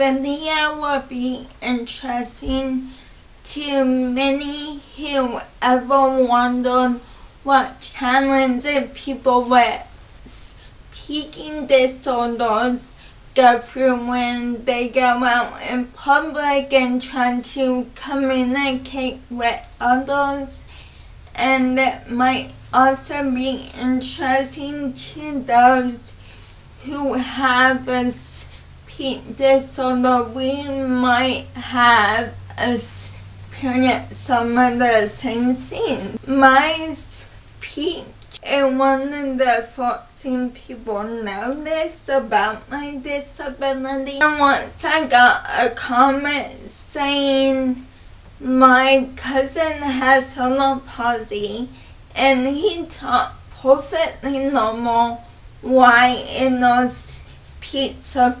video will be interesting to many who ever wondered what challenges people with speaking disorders go through when they go out in public and try to communicate with others. And it might also be interesting to those who have a speech disorder we might have experienced some of the same things. My speech and one of the fourteen people know this about my disability. And once I got a comment saying my cousin has cerebral palsy and he talked perfectly normal why in those pizza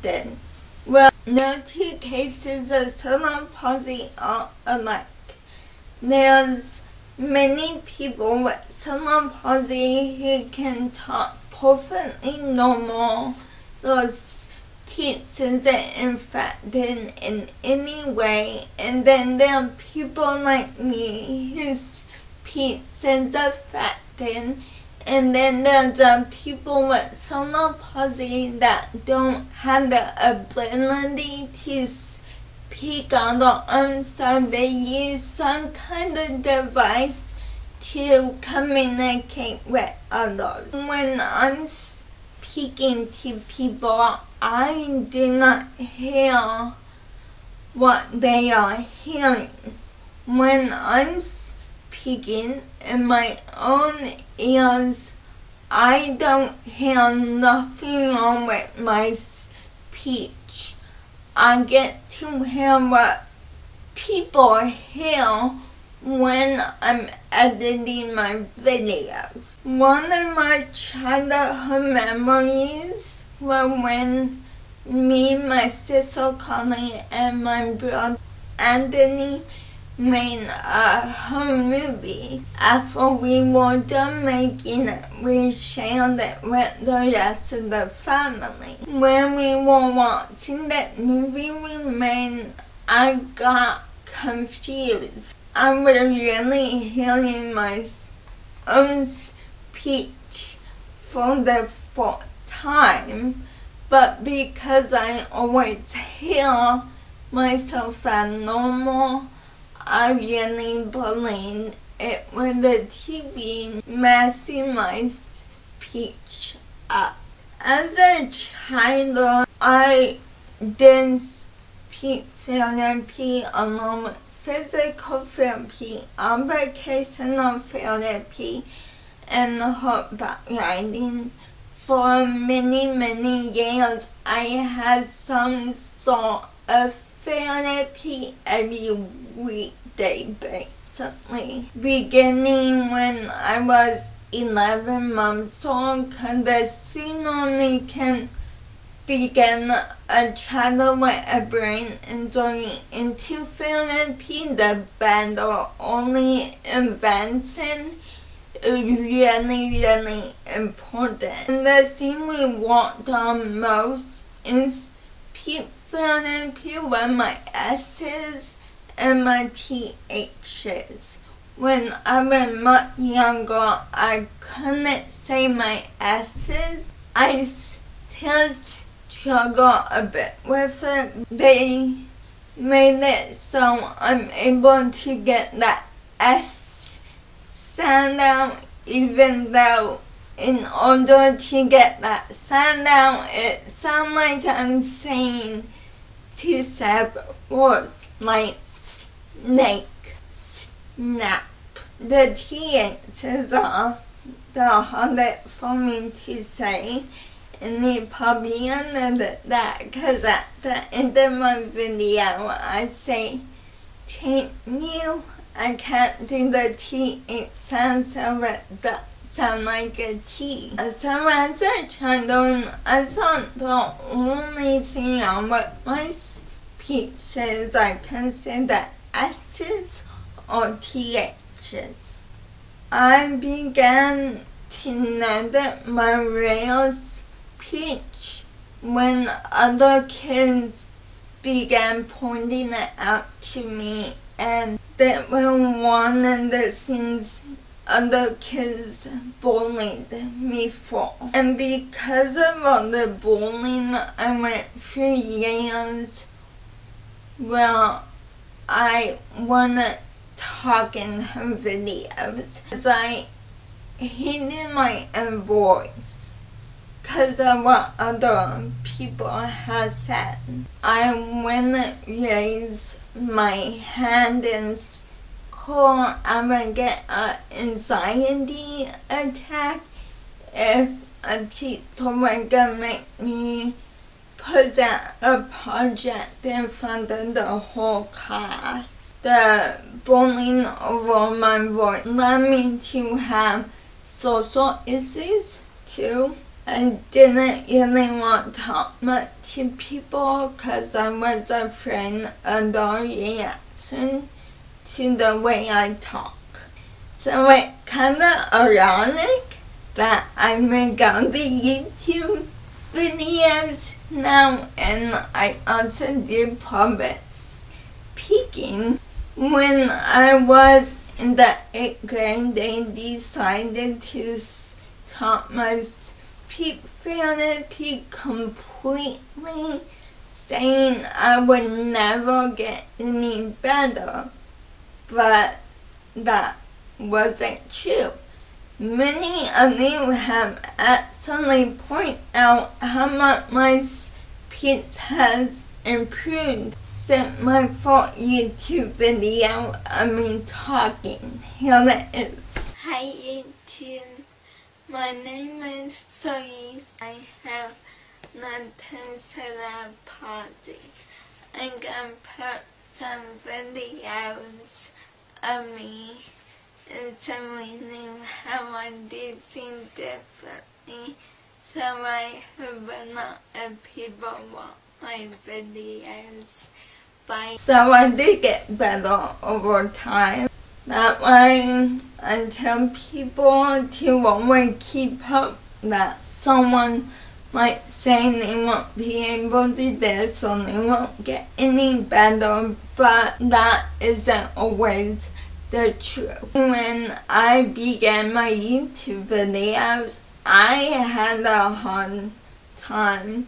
then. Well, no two cases of cerebral palsy are alike. There's many people with cerebral palsy who can talk perfectly normal. Those pizzas are infected in any way, and then there are people like me whose pizzas are affected. And then there's uh, people with cerebral palsy that don't have the ability to speak on their own, so they use some kind of device to communicate with others. When I'm speaking to people, I do not hear what they are hearing. When I'm speaking in my own ears, I don't hear nothing wrong with my speech. I get to hear what people hear when I'm editing my videos. One of my childhood memories were when me, my sister Connie, and my brother Anthony made a uh, home movie. After we were done making it, we shared it with the rest of the family. When we were watching that movie we made, I got confused. I was really hearing my own speech for the fourth time, but because I always hear myself as normal, I really believe it was the TV messing my speech up. As a child, I did speech therapy along physical therapy, occupational therapy, and horseback riding. For many, many years, I had some sort of therapy every weekday basically. Beginning when I was 11 months old, the scene only can begin a child with a brain injury into therapy, the better only is really, really important. And the thing we want the most is people therapy with my S's and my TH's. When I was much younger, I couldn't say my S's. I still struggle a bit with it. They made it so I'm able to get that S sound out even though in order to get that sound out, it sounds like I'm saying separate words like snake, snap. The THs are the hardest for me to say and you probably understood that because at the end of my video I say thank you. I can't do the T it sounds so it sound like a T. So as a thought the only thing wrong with my speech is I can say the S's or THs. I began to know my real speech when other kids began pointing it out to me and that when one of the scenes other kids bullied me for. And because of all the bullying I went through years, well, I wanna talk in videos because I hated my own voice because of what other people have said. I wanna raise my hand and call I would get an anxiety attack if a teacher would make me present a project in front of the whole class. The bullying over my voice led me to have social issues too. I didn't really want to talk much to people because I was afraid of their reaction to the way I talk. So it kind of ironic that I make all the YouTube videos now and I also do public speaking. When I was in the 8th grade, they decided to stop my speech therapy completely, saying I would never get any better but that wasn't true. Many of you have actually pointed out how much my speech has improved since my first YouTube video of me talking. Here it is. Hi YouTube, my name is Soyuz. I have to party. I'm gonna put some videos me and meaning how I did things differently so I a lot of people watch my videos. By so I did get better over time. That way until people to always keep up that someone might say they won't be able to do this or they won't get any better, but that isn't always the truth. When I began my YouTube videos, I had a hard time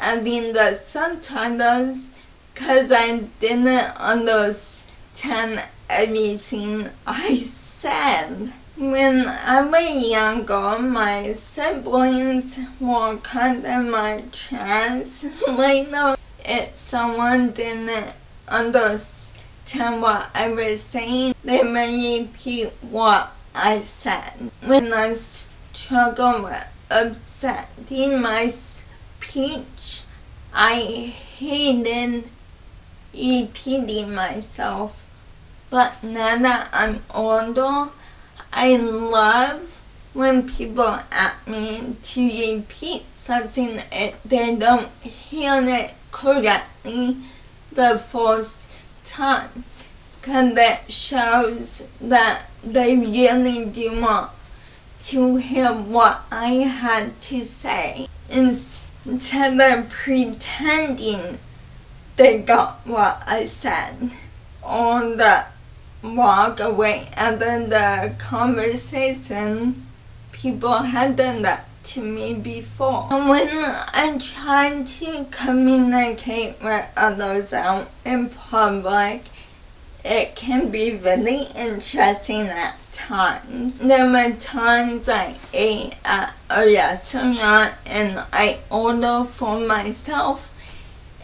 adding the subtitles because I didn't understand everything I said. When I was younger, my siblings were kind of my translator. If someone didn't understand what I was saying, they would repeat what I said. When I struggled with upsetting my speech, I hated repeating myself. But now that I'm older, I love when people ask me to repeat something if they don't hear it correctly the first time. Because that shows that they really do want to hear what I had to say instead of pretending they got what I said or that walk away and then the conversation people had done that to me before. When I'm trying to communicate with others out in public, it can be really interesting at times. There were times I ate at a restaurant and I order for myself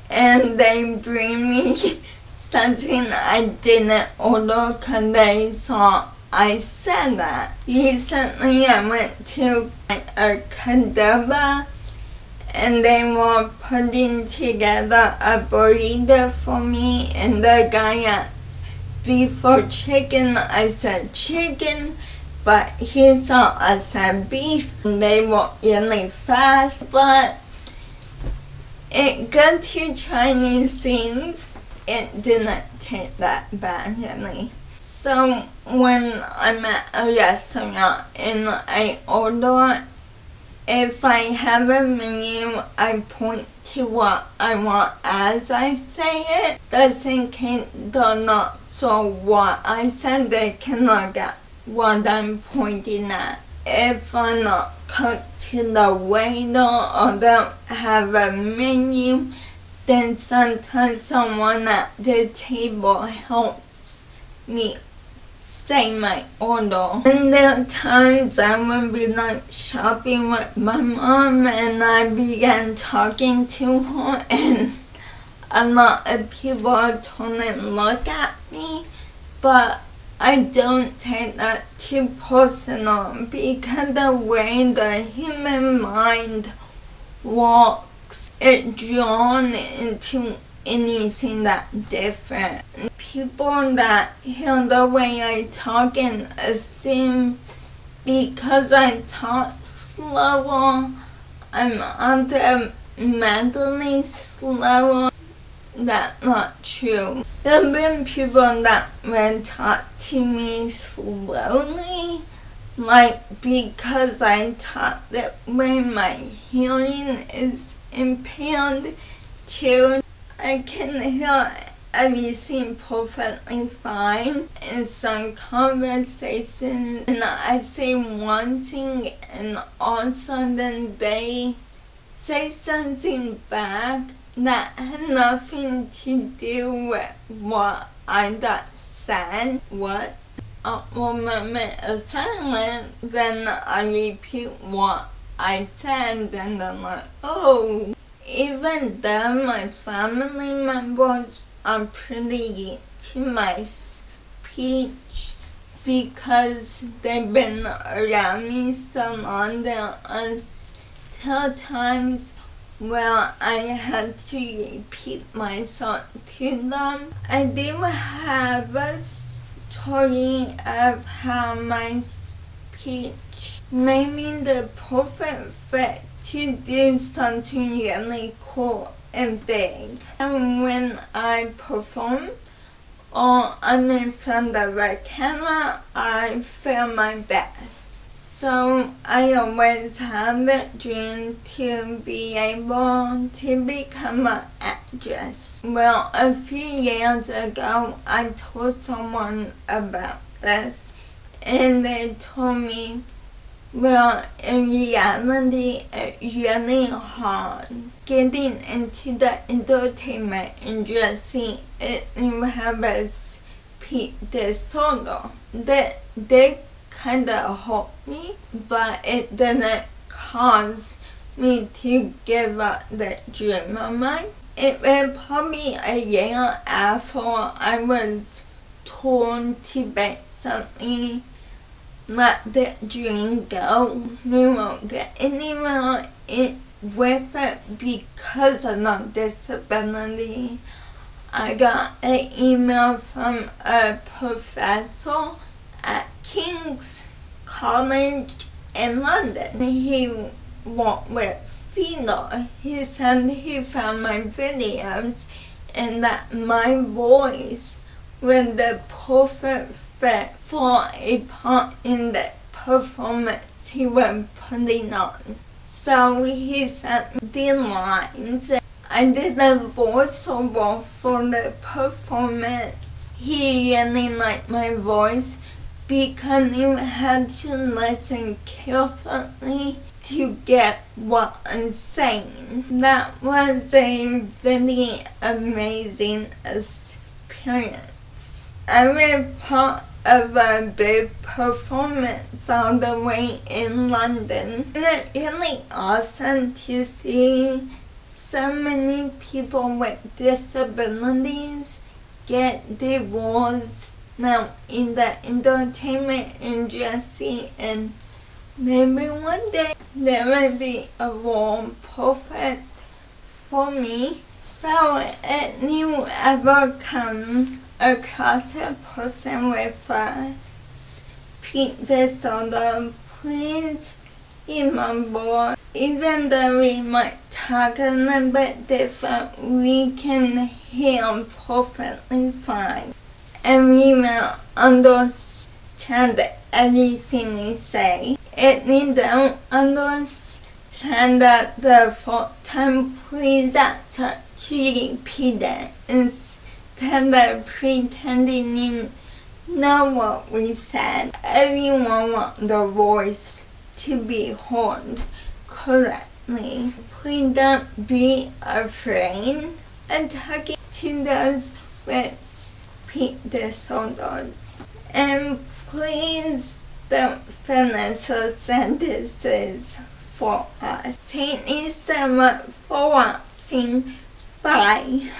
and they bring me something I didn't order because so I said that. Recently I went to a Qdoba and they were putting together a burrito for me and the guy asked chicken. I said chicken but he saw I said beef. They were really fast but it got to Chinese scenes it didn't taste that bad really. So when I'm at a restaurant and I order if I have a menu, I point to what I want as I say it. Doesn't Kindle not so what I said they can look at what I'm pointing at. If I'm not cut to the window or don't have a menu, then sometimes someone at the table helps me say my order. And there are times I would be like shopping with my mom and I began talking to her and a lot of people and look at me, but I don't take that too personal because the way the human mind works, drawn into anything that different. People that hear the way I talk and assume because I talk slower, I'm automatically slower. That's not true. There have been people that will talk to me slowly, like because I talk that when my hearing is impaired too. I can hear everything perfectly fine in some conversations and I say one thing and all of a sudden they say something back that had nothing to do with what I got said. What? A moment of silence, then I repeat what I said and I'm like, oh. Even though my family members are pretty to my speech because they've been around me so long, there are still times where I had to repeat myself to them. I do have a story of how my speech made me the perfect fit to do something really cool and big. And when I perform or I'm in front of a camera, I feel my best. So I always had the dream to be able to become an actress. Well, a few years ago, I told someone about this and they told me well, in reality, it's really hard. Getting into the entertainment industry, it involves speed disorder. That they kind of helped me, but it didn't cause me to give up the dream of mine. It was probably a year after I was torn to something let the dream go. You won't get anywhere with it because of the disability. I got an email from a professor at King's College in London. He worked with Philo. He said he found my videos and that my voice was the perfect fit for a part in the performance he was putting on. So he sent the lines. I did the voiceover for the performance. He really liked my voice because you had to listen carefully to get what I'm saying. That was a really amazing experience. I was part of a big performance all the way in London. And it's really awesome to see so many people with disabilities get the awards now in the entertainment industry and maybe one day there will be a award perfect for me. So if you ever come across a person with a speed disorder, please remember even though we might talk a little bit different, we can hear perfectly fine and we will understand everything you say. If don't understand that the fourth time please answer to repeat it instead of pretending you know what we said. Everyone wants the voice to be heard correctly. Please don't be afraid of talking to those with speech disorders. And please don't finish those sentences for us. Thank you so much for watching. Bye.